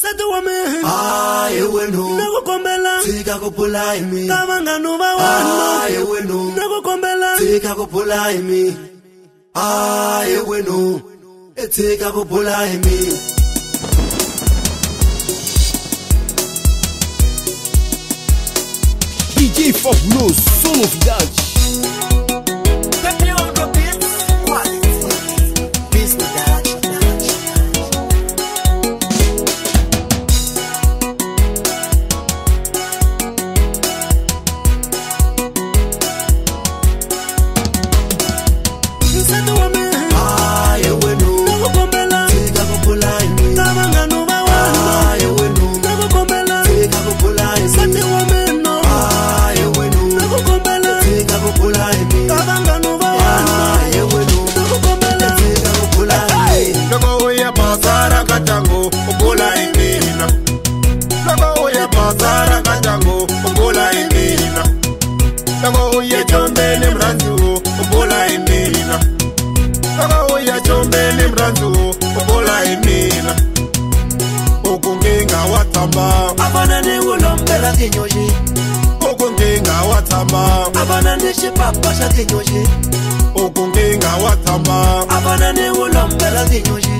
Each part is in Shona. A ye we nou, teka koupola e mi A ye we nou, teka koupola e mi A ye we nou, teka koupola e mi DJ Fof Nose, son of yaj watamba abana newulombela kinyoshi okunkinga watamba abana nexipapa xa kinyoshi okunkinga watamba abana newulombela kinyoshi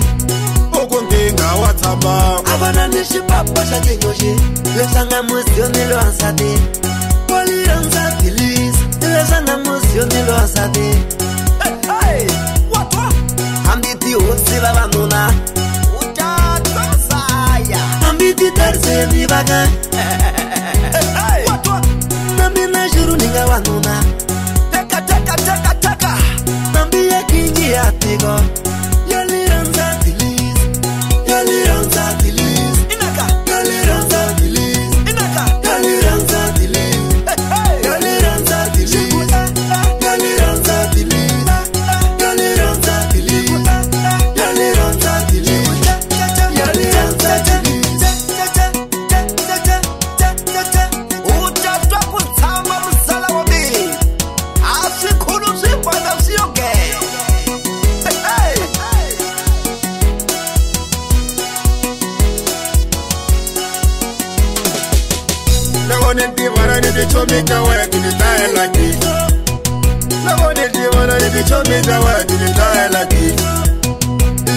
okunkinga watamba abana nexipapa xa kinyoshi lexanga musionilwansati kwaliyanza kilis lexanga musionilwansati hambi tihosi va vanuna again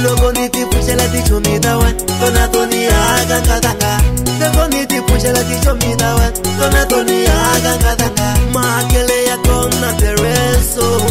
loko ni tipfuxela tichomi ta wena tona toni yaka nkatanga loko ni tipfuxela tichomi ta wena tona toni yaka nkatanga makele ya kona the reso